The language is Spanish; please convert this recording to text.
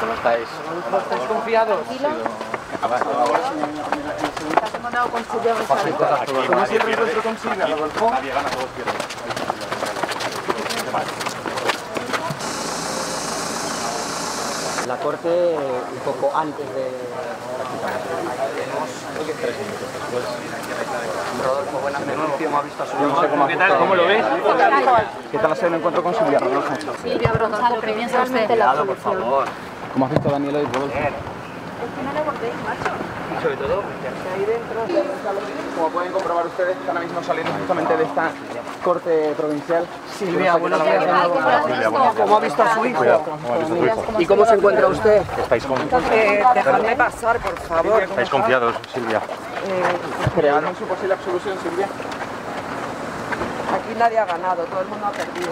¿Cómo estáis? ¿Estáis confiados? ¿Has encontrado con Silvia González? ¿Cómo es el reencuentro con Silvia, Rodolfo? La corte un poco antes de... Tres minutos después. Rodolfo, buenas noches. ¿Cómo ha visto a su No sé cómo, ¿Qué tal? ¿Cómo lo ves? ¿Qué tal ha sido el encuentro con Silvia, Rodolfo? Silvia González, ¿qué piensa usted? Por favor. ¿Cómo has visto a Daniela y Rodolfo? Y sobre todo, meterse ahí dentro. Como pueden comprobar ustedes, están ahora mismo saliendo justamente de esta corte provincial. Silvia, buenos días. ¿Cómo ha visto a su hijo? ¿Y cómo se encuentra usted? ¿Estáis, con- Eh, dejadme pasar, por favor. estáis confiados, Silvia? ¿Crean en su posible absolución, Silvia? Aquí nadie ha ganado, todo el mundo ha perdido.